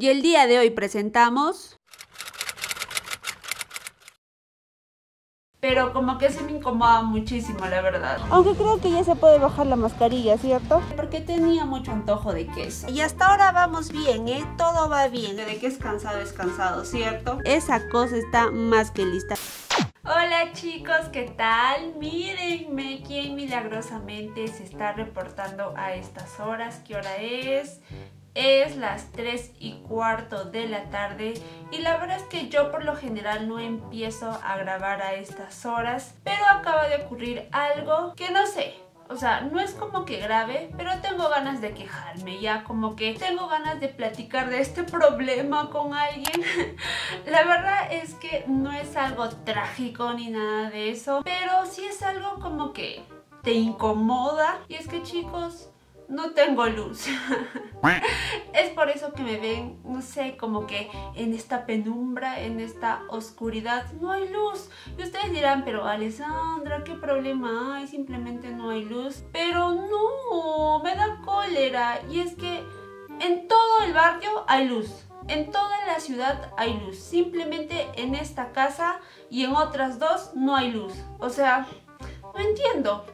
Y el día de hoy presentamos... Pero como que se me incomoda muchísimo, la verdad. Aunque creo que ya se puede bajar la mascarilla, ¿cierto? Porque tenía mucho antojo de queso. Y hasta ahora vamos bien, ¿eh? Todo va bien. De que es cansado, es cansado, ¿cierto? Esa cosa está más que lista. Hola chicos, ¿qué tal? Mírenme quién milagrosamente se está reportando a estas horas. ¿Qué hora es? Es las 3 y cuarto de la tarde y la verdad es que yo por lo general no empiezo a grabar a estas horas, pero acaba de ocurrir algo que no sé, o sea, no es como que grave, pero tengo ganas de quejarme, ya como que tengo ganas de platicar de este problema con alguien. La verdad es que no es algo trágico ni nada de eso, pero sí es algo como que te incomoda. Y es que chicos, no tengo luz. es por eso que me ven, no sé, como que en esta penumbra, en esta oscuridad, no hay luz. Y ustedes dirán, pero Alessandra, ¿qué problema hay? Simplemente no hay luz. Pero no, me da cólera. Y es que en todo el barrio hay luz. En toda la ciudad hay luz. Simplemente en esta casa y en otras dos no hay luz. O sea, no entiendo.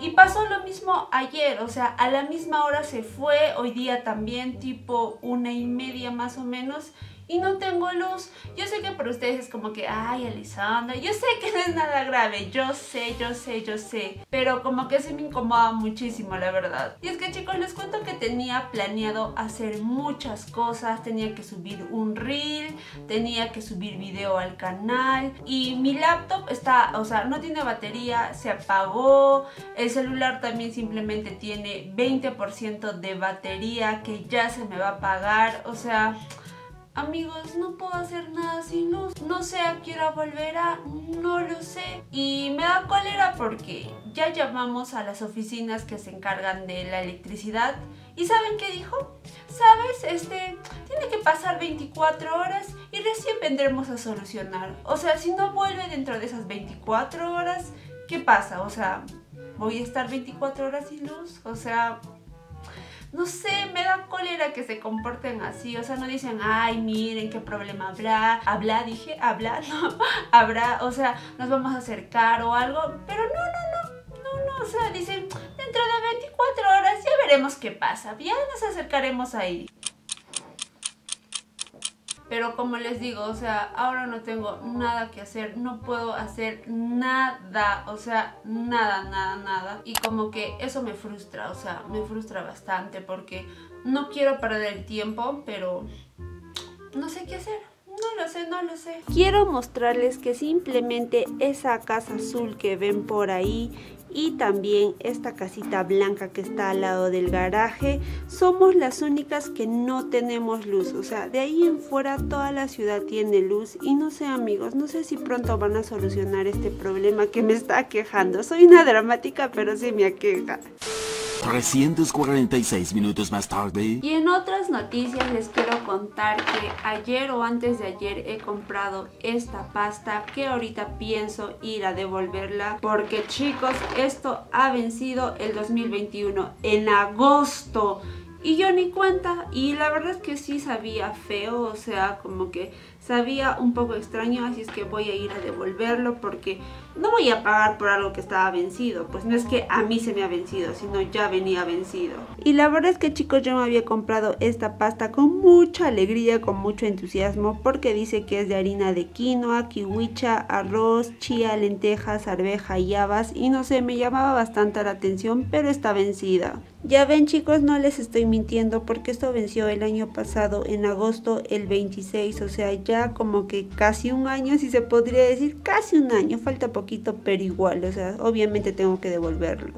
Y pasó lo mismo ayer, o sea, a la misma hora se fue, hoy día también, tipo una y media más o menos y no tengo luz. Yo sé que para ustedes es como que, ay, Elisandra, yo sé que no es nada grave, yo sé, yo sé, yo sé, pero como que se me incomoda muchísimo, la verdad. Y es que chicos, les cuento que tenía planeado hacer muchas cosas, tenía que subir un reel, tenía que subir video al canal y mi laptop está, o sea, no tiene batería, se apagó, el celular también simplemente tiene 20% de batería que ya se me va a apagar, o sea... Amigos, no puedo hacer nada sin luz. No sé a qué hora volverá, no lo sé. Y me da cólera porque ya llamamos a las oficinas que se encargan de la electricidad. ¿Y saben qué dijo? ¿Sabes? Este, tiene que pasar 24 horas y recién vendremos a solucionar. O sea, si no vuelve dentro de esas 24 horas, ¿qué pasa? O sea, ¿voy a estar 24 horas sin luz? O sea, no sé, me da cólera que se comporten así, o sea, no dicen, ay, miren qué problema habrá, habla, dije, habla, no, habrá, o sea, nos vamos a acercar o algo, pero no, no, no, no, no, o sea, dicen, dentro de 24 horas ya veremos qué pasa, ya nos acercaremos ahí. Pero como les digo, o sea, ahora no tengo nada que hacer, no puedo hacer nada, o sea, nada, nada, nada. Y como que eso me frustra, o sea, me frustra bastante porque no quiero perder el tiempo, pero no sé qué hacer. No lo sé, no lo sé. Quiero mostrarles que simplemente esa casa azul que ven por ahí y también esta casita blanca que está al lado del garaje. Somos las únicas que no tenemos luz o sea de ahí en fuera toda la ciudad tiene luz. Y no sé amigos no sé si pronto van a solucionar este problema que me está quejando. Soy una dramática pero sí me aqueja 346 minutos más tarde. Y en otras noticias les quiero contar que ayer o antes de ayer he comprado esta pasta que ahorita pienso ir a devolverla porque chicos esto ha vencido el 2021 en agosto y yo ni cuenta y la verdad es que sí sabía feo o sea como que sabía un poco extraño, así es que voy a ir a devolverlo porque no voy a pagar por algo que estaba vencido, pues no es que a mí se me ha vencido, sino ya venía vencido. Y la verdad es que chicos yo me había comprado esta pasta con mucha alegría, con mucho entusiasmo, porque dice que es de harina de quinoa, kiwicha, arroz, chía, lentejas, arveja y habas y no sé, me llamaba bastante la atención, pero está vencida. Ya ven chicos, no les estoy mintiendo porque esto venció el año pasado en agosto el 26, o sea ya como que casi un año, si se podría decir, casi un año, falta poquito, pero igual, o sea, obviamente tengo que devolverlo.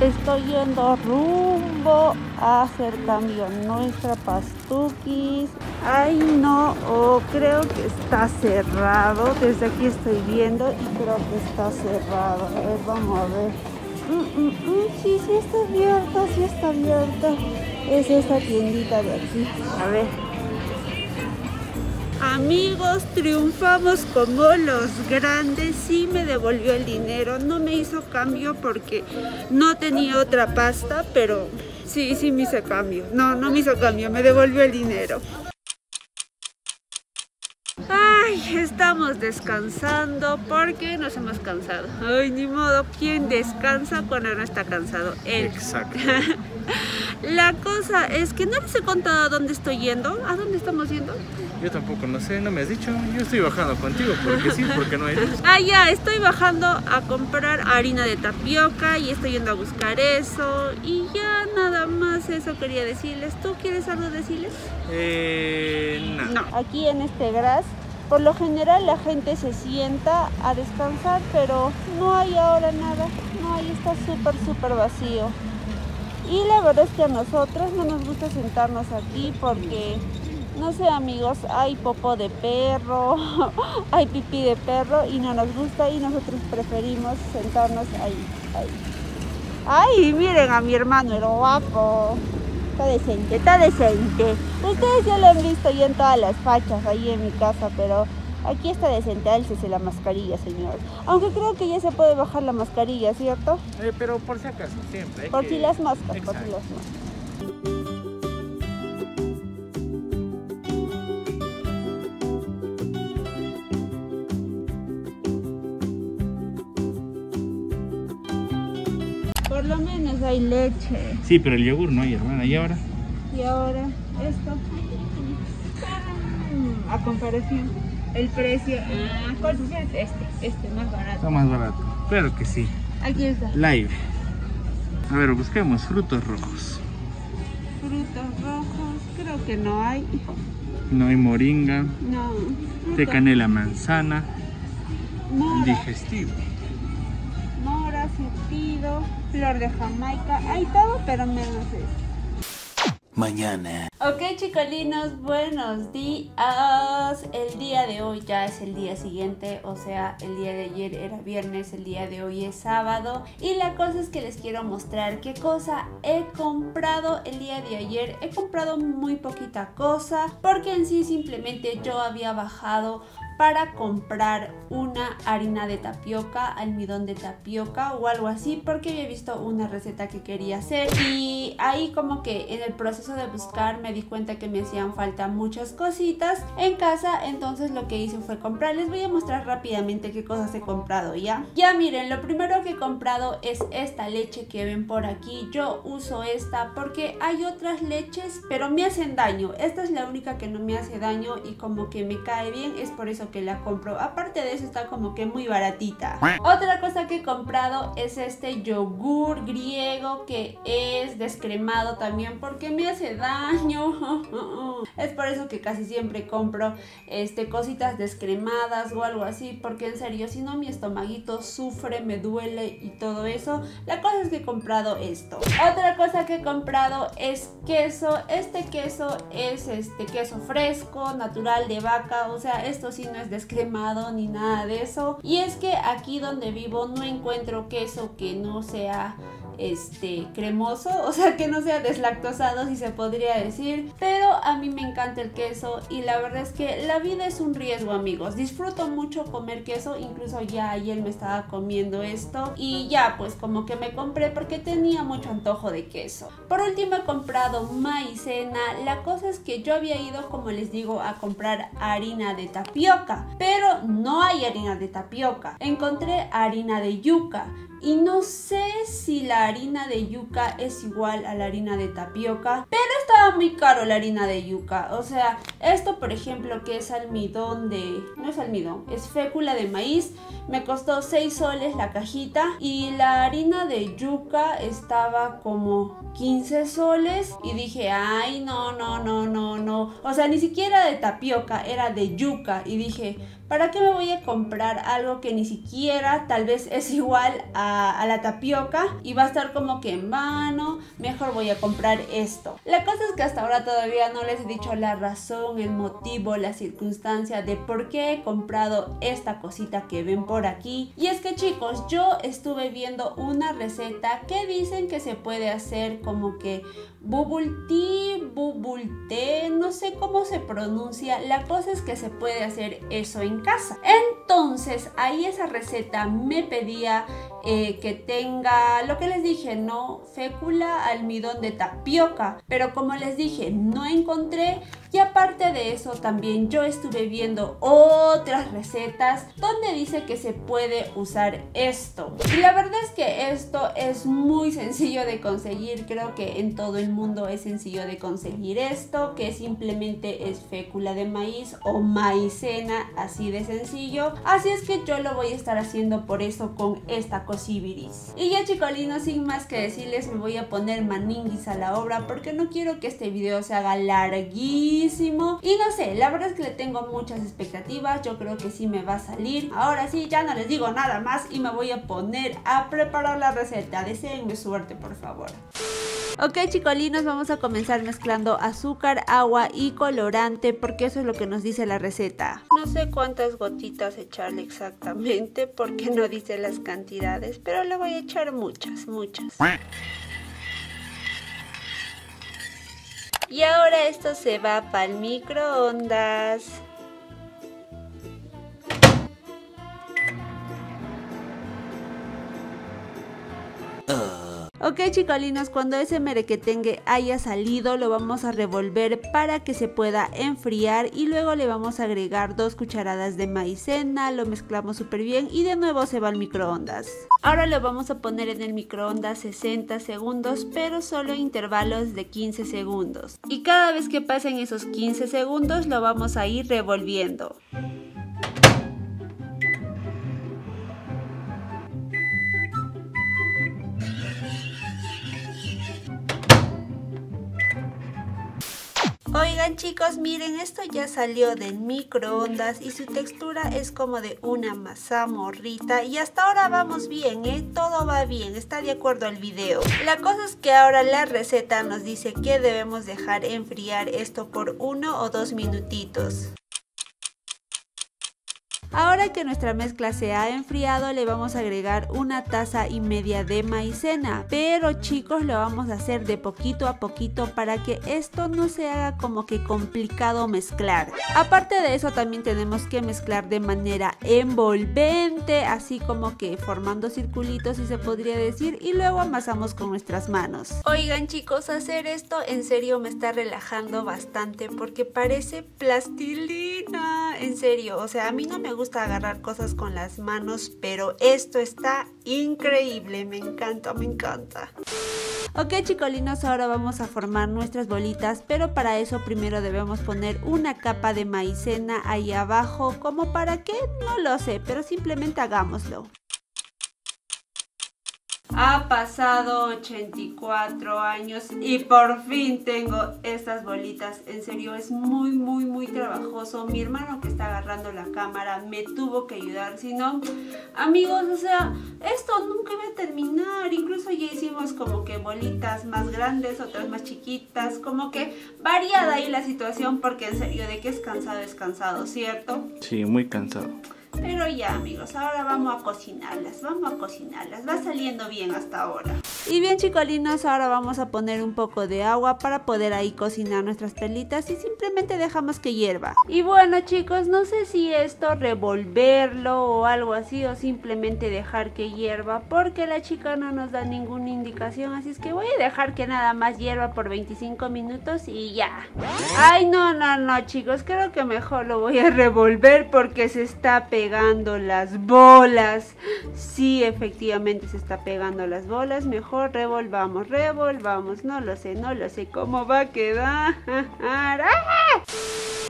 Estoy yendo rumbo a hacer cambio nuestra pastuquis. Ay no, oh, creo que está cerrado. Desde aquí estoy viendo y creo que está cerrado. A ver, vamos a ver. Mm, mm, mm, sí, sí está abierta, sí está abierta. Es esta tiendita de aquí. A ver. Amigos, triunfamos como los grandes. Sí me devolvió el dinero, no me hizo cambio porque no tenía otra pasta, pero sí, sí me hizo cambio. No, no me hizo cambio, me devolvió el dinero. Ay, estamos descansando porque nos hemos cansado. Ay, ni modo, ¿quién descansa cuando no está cansado? Él. Exacto. La cosa es que no les he contado a dónde estoy yendo. ¿A dónde estamos yendo? Yo tampoco no sé, no me has dicho. Yo estoy bajando contigo porque sí, porque no hay luz. Ah, ya, estoy bajando a comprar harina de tapioca y estoy yendo a buscar eso. Y ya nada más eso quería decirles. ¿Tú quieres algo decirles? Eh, no. No. Aquí en este gras, por lo general la gente se sienta a descansar, pero no hay ahora nada. No, ahí está súper, súper vacío. Y la verdad es que a nosotros no nos gusta sentarnos aquí porque, no sé amigos, hay popo de perro, hay pipí de perro y no nos gusta y nosotros preferimos sentarnos ahí. ahí. Ay, miren a mi hermano, el guapo. Está decente, está decente. Ustedes ya lo han visto ya en todas las fachas ahí en mi casa, pero aquí está decente. Álcese la mascarilla, señor. Aunque creo que ya se puede bajar la mascarilla, ¿cierto? Eh, pero por si acaso, siempre. hay Por que- si las moscas, por si las moscas. Hay leche. Sí, pero el yogur no hay, hermana. ¿Y ahora? Y ahora esto. A comparación, el precio. Ah, ¿Cuál es este? Este más barato. Está más barato. Claro que sí. Aquí está. Live. A ver, busquemos frutos rojos. Frutos rojos, creo que no hay. No hay moringa, No. de fruta. canela manzana, digestivo. Flor de jamaica. Hay todo, pero menos eso. Mañana. Ok chicolinos, buenos días. El día de hoy ya es el día siguiente, o sea, el día de ayer era viernes, el día de hoy es sábado. Y la cosa es que les quiero mostrar qué cosa he comprado el día de ayer. He comprado muy poquita cosa porque en sí simplemente yo había bajado para comprar una harina de tapioca, almidón de tapioca o algo así porque había visto una receta que quería hacer y ahí como que en el proceso de buscar me di cuenta que me hacían falta muchas cositas en casa entonces lo que hice fue comprar. Les voy a mostrar rápidamente qué cosas he comprado ya ya miren lo primero que he comprado es esta leche que ven por aquí. Yo uso esta porque hay otras leches pero me hacen daño. Esta es la única que no me hace daño y como que me cae bien es por eso que la compro. Aparte de eso está como que muy baratita. Otra cosa que he comprado es este yogur griego que es descremado también porque me hace daño. Es por eso que casi siempre compro este cositas descremadas o algo así porque en serio si no mi estomaguito sufre me duele y todo eso. La cosa es que he comprado esto. Otra cosa que he comprado es queso. Este queso es este queso fresco natural de vaca. O sea esto sí no es descremado ni nada de eso. Y es que aquí donde vivo no encuentro queso que no sea este cremoso, o sea que no sea deslactosado si se podría decir, pero a mí me encanta el queso y la verdad es que la vida es un riesgo amigos, disfruto mucho comer queso, incluso ya ayer me estaba comiendo esto y ya pues como que me compré porque tenía mucho antojo de queso. Por último he comprado maicena, la cosa es que yo había ido como les digo a comprar harina de tapioca, pero no hay harina de tapioca, encontré harina de yuca y no sé si la harina de yuca es igual a la harina de tapioca, pero estaba muy caro la harina de yuca. O sea, esto por ejemplo que es almidón de... no es almidón, es fécula de maíz. Me costó 6 soles la cajita y la harina de yuca estaba como 15 soles y dije, ay, no, no, no, no, no. O sea, ni siquiera de tapioca, era de yuca y dije, ¿Para qué me voy a comprar algo que ni siquiera tal vez es igual a, la tapioca y va a estar como que en vano? Mejor voy a comprar esto. La cosa es que hasta ahora todavía no les he dicho la razón, el motivo, la circunstancia de por qué he comprado esta cosita que ven por aquí. Y es que chicos, yo estuve viendo una receta que dicen que se puede hacer como que bubulti, bubulte, no sé cómo se pronuncia. La cosa es que se puede hacer eso en casa. Entonces, ahí esa receta me pedía eh, que tenga lo que les dije, no fécula, almidón de tapioca. Pero como les dije, no encontré. Y aparte de eso, también yo estuve viendo otras recetas donde dice que se puede usar esto. Y la verdad es que esto es muy sencillo de conseguir. Creo que en todo el mundo es sencillo de conseguir esto, que simplemente es fécula de maíz o maicena, así de sencillo. Así es que yo lo voy a estar haciendo por eso con esta cosibiris. Y ya chicolinos, sin más que decirles, me voy a poner maninguis a la obra porque no quiero que este video se haga larguísimo. Y no sé, la verdad es que le tengo muchas expectativas, yo creo que sí me va a salir. Ahora sí, ya no les digo nada más y me voy a poner a preparar la receta. Deseenme suerte, por favor. Ok chicolinos, vamos a comenzar mezclando azúcar, agua y colorante porque eso es lo que nos dice la receta. No sé cuántas gotitas echarle exactamente porque no dice las cantidades, pero le voy a echar muchas, muchas. Y ahora esto se va para el microondas. Ok chicolinos, cuando ese merequetengue haya salido lo vamos a revolver para que se pueda enfriar y luego le vamos a agregar dos cucharadas de maicena, lo mezclamos súper bien y de nuevo se va al microondas. Ahora lo vamos a poner en el microondas 60 segundos pero solo en intervalos de 15 segundos. Y cada vez que pasen esos 15 segundos lo vamos a ir revolviendo. Oigan chicos, miren, esto ya salió del microondas y su textura es como de una mazamorrita y hasta ahora vamos bien, ¿eh? Todo va bien, está de acuerdo al video. La cosa es que ahora la receta nos dice que debemos dejar enfriar esto por uno o dos minutitos. Ahora que nuestra mezcla se ha enfriado le vamos a agregar una taza y media de maicena, pero chicos lo vamos a hacer de poquito a poquito para que esto no se haga como que complicado mezclar. Aparte de eso también tenemos que mezclar de manera envolvente, así como que formando circulitos si se podría decir y luego amasamos con nuestras manos. Oigan chicos, hacer esto en serio me está relajando bastante porque parece plastilina, en serio, o sea a mí no me gusta agarrar cosas con las manos, pero esto está increíble, me encanta, me encanta. Ok chicolinos, ahora vamos a formar nuestras bolitas, pero para eso primero debemos poner una capa de maicena ahí abajo, como para qué, no lo sé, pero simplemente hagámoslo. Ha pasado 84 años y por fin tengo estas bolitas. En serio, es muy, muy, muy trabajoso. Mi hermano que está agarrando la cámara me tuvo que ayudar. Si no, amigos, o sea, esto nunca va a terminar. Incluso ya hicimos como que bolitas más grandes, otras más chiquitas. Como que variada ahí la situación porque en serio, de que es cansado, es cansado, ¿cierto? Sí, muy cansado. Pero ya amigos, ahora vamos a cocinarlas, vamos a cocinarlas, va saliendo bien hasta ahora. Y bien chicolinos, ahora vamos a poner un poco de agua para poder ahí cocinar nuestras perlitas y simplemente dejamos que hierva. Y bueno chicos, no sé si esto revolverlo o algo así o simplemente dejar que hierva porque la chica no nos da ninguna indicación, así es que voy a dejar que nada más hierva por 25 minutos y ya. Ay no, no, no chicos, creo que mejor lo voy a revolver porque se está pegando las bolas. Sí, efectivamente se está pegando las bolas, mejor revolvamos, revolvamos, no lo sé, no lo sé cómo va a quedar.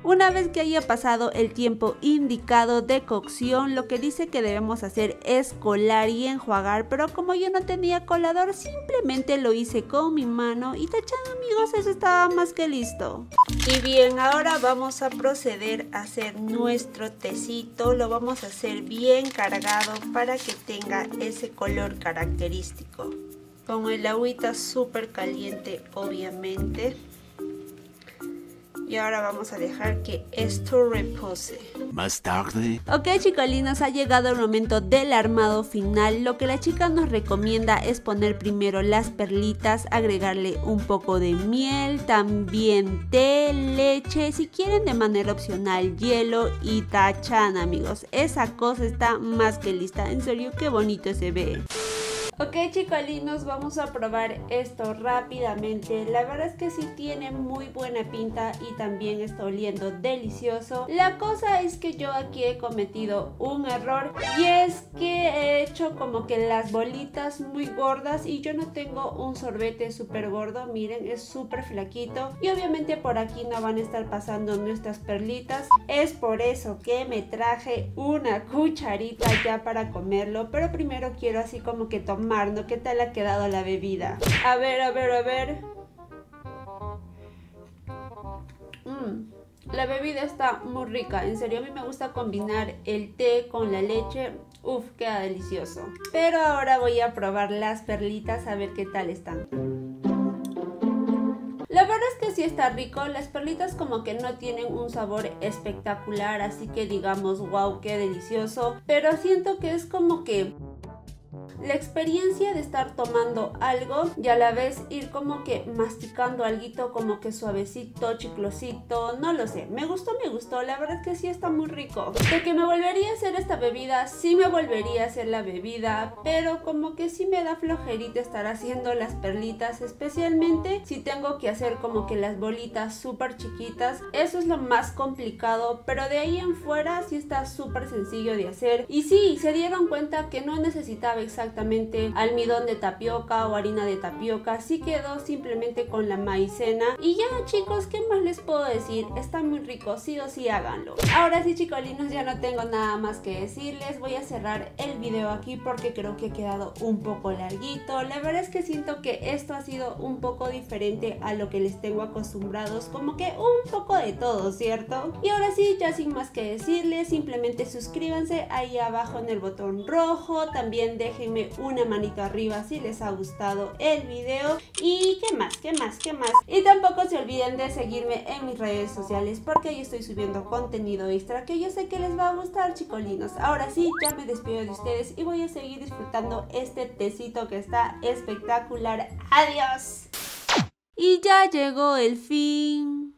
Una vez que haya pasado el tiempo indicado de cocción, lo que dice que debemos hacer es colar y enjuagar, pero como yo no tenía colador, simplemente lo hice con mi mano y tachan amigos, eso estaba más que listo. Y bien, ahora vamos a proceder a hacer nuestro tecito, lo vamos a hacer bien cargado para que tenga ese color característico. Con el agüita súper caliente, obviamente. Y ahora vamos a dejar que esto repose. Más tarde. Ok chicolinos, ha llegado el momento del armado final. Lo que la chica nos recomienda es poner primero las perlitas, agregarle un poco de miel, también té, leche, si quieren de manera opcional hielo y tachan amigos. Esa cosa está más que lista, en serio qué bonito se ve. Ok chicolinos, vamos a probar esto rápidamente. La verdad es que sí tiene muy buena pinta y también está oliendo delicioso. La cosa es que yo aquí he cometido un error y es que he hecho como que las bolitas muy gordas y yo no tengo un sorbete súper gordo. Miren, es súper flaquito y obviamente por aquí no van a estar pasando nuestras perlitas. Es por eso que me traje una cucharita ya para comerlo, pero primero quiero así como que tomar ¿no? ¿Qué tal ha quedado la bebida? A ver, a ver, a ver. Mm, la bebida está muy rica, en serio a mí me gusta combinar el té con la leche, Uf, queda delicioso. Pero ahora voy a probar las perlitas a ver qué tal están. La verdad es que sí está rico, las perlitas como que no tienen un sabor espectacular, así que digamos, wow, qué delicioso, pero siento que es como que la experiencia de estar tomando algo y a la vez ir como que masticando algo como que suavecito, chiclosito, no lo sé. Me gustó, me gustó, la verdad es que sí está muy rico. De que me volvería a hacer esta bebida, sí me volvería a hacer la bebida, pero como que sí me da flojerita estar haciendo las perlitas, especialmente si tengo que hacer como que las bolitas súper chiquitas. Eso es lo más complicado, pero de ahí en fuera sí está súper sencillo de hacer. Y sí, se dieron cuenta que no necesitaba exactamente almidón de tapioca o harina de tapioca, sí quedó simplemente con la maicena. Y ya chicos, ¿qué más les puedo decir? Está muy rico, sí o sí háganlo. Ahora sí chicolinos, ya no tengo nada más que decirles, voy a cerrar el video aquí porque creo que ha quedado un poco larguito. La verdad es que siento que esto ha sido un poco diferente a lo que les tengo acostumbrados, como que un poco de todo, ¿cierto? Y ahora sí, ya sin más que decirles, simplemente suscríbanse ahí abajo en el botón rojo, también una manita arriba si les ha gustado el video. Y qué más, qué más, qué más. Y tampoco se olviden de seguirme en mis redes sociales porque ahí estoy subiendo contenido extra que yo sé que les va a gustar, chicolinos. Ahora sí, ya me despido de ustedes y voy a seguir disfrutando este tecito que está espectacular. ¡Adiós! Y ya llegó el fin